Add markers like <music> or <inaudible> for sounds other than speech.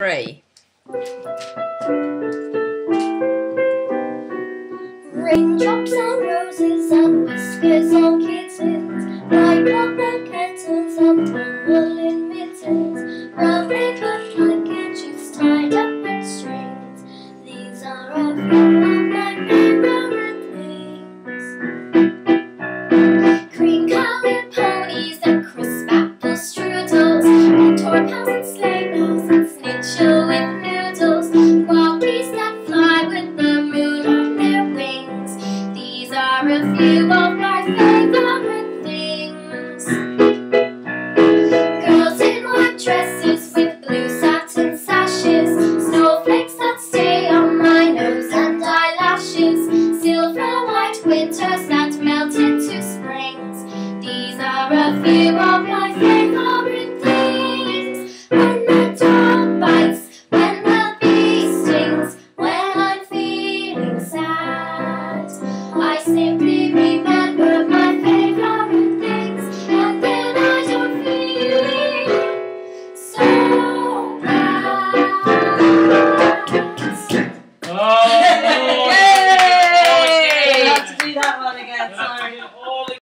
Three. Raindrops on roses and whiskers on kittens, my favorite things. Girls in white dresses with blue satin sashes, snowflakes that stay on my nose and eyelashes, silver white winters that melt into springs. These are a few of my simply remember my favorite things, and then I don't feel so. Oh, <laughs> Yay! To that one again.